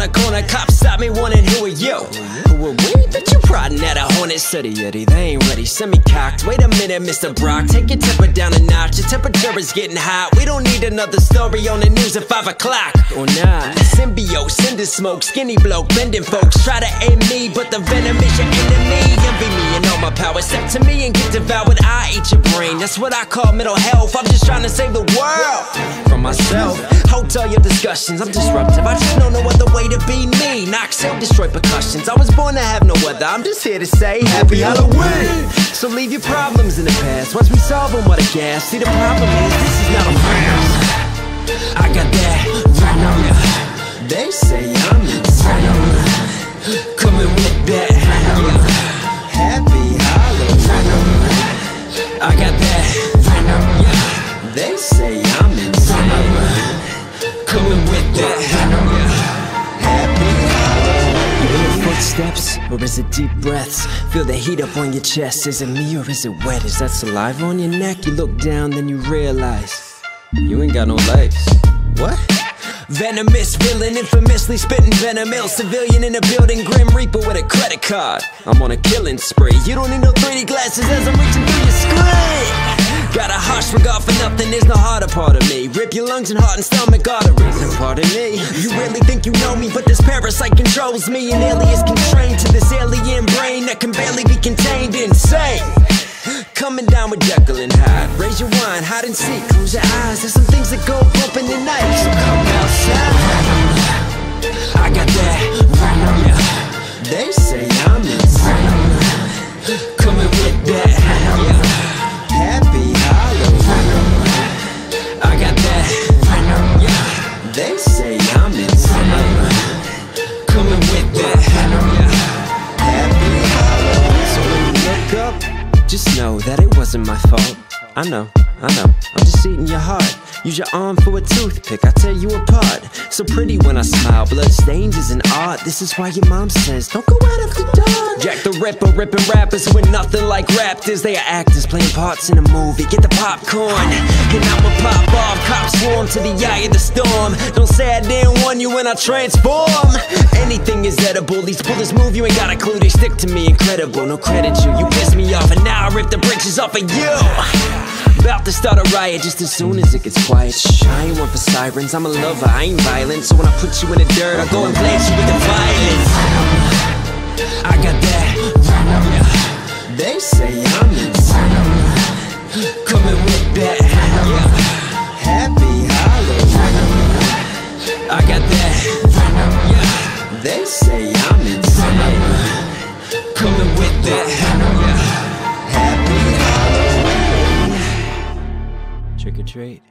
the corner, cops stop me wondering who are you? Who are we? That you prodding at a Hornet City Yeti. They ain't ready, semi-cocked. Wait a minute, Mr. Brock, take your temper down a notch. Your temperature is getting hot. We don't need another story on the news at five o'clock or not. Symbiote, cinder smoke, skinny bloke, bending folks. Try to end me, but the venom is your enemy. Envy me and all my power. Step to me and get devoured. I eat your brain. That's what I call mental health. I'm just trying to save the world from myself. Hotel your discussions. I'm disruptive. I just know no other way to be me. Knock, sell, destroy percussions. I was born to have no other. I'm just here to say Happy Halloween. So leave your problems in the past. Once we solve them, what a gas. See, the problem is this is not a prank. I got that venom. They say I'm insane. Coming with that. Yeah. Happy Halloween. I got that venom. They say I'm insane. Footsteps, or is it deep breaths? Feel the heat up on your chest. Is it me or is it wet? Is that saliva on your neck? You look down, then you realize you ain't got no legs. What? Venomous villain, infamously spitting venom ill civilian in a building, grim reaper with a credit card. I'm on a killing spree. You don't need no 3D glasses as I'm reaching through your screen. Nothing, there's no harder part of me. Rip your lungs and heart and stomach arteries. And pardon me, you really think you know me, but this parasite controls me. An alias constrained to this alien brain that can barely be contained. Insane. Coming down with Jekyll and Hyde. Raise your wine, hide and seek, close your eyes. There's some things that go bump in the night, so come outside. I got that. They say I'm insane. Coming with that, just know that it wasn't my fault. I know, I know. I'm just eating your heart. Use your arm for a toothpick, I tear you apart. So pretty when I smile, blood stains is an art. This is why your mom says, don't go out after dark. Jack the Ripper, ripping rappers with nothing like raptors. They are actors playing parts in a movie. Get the popcorn, and I'ma pop off. Cops to the eye of the storm. Don't say I didn't warn you when I transform. Anything is edible. These bullets move, you ain't got a clue. They stick to me, incredible. No credit you, you piss me off, and now I rip the britches off of you. About to start a riot just as soon as it gets quiet. Shh, I ain't one for sirens, I'm a lover, I ain't violent. So when I put you in the dirt, I go and blast you with the violence. I got that. They say I'm insane. Trick or treat.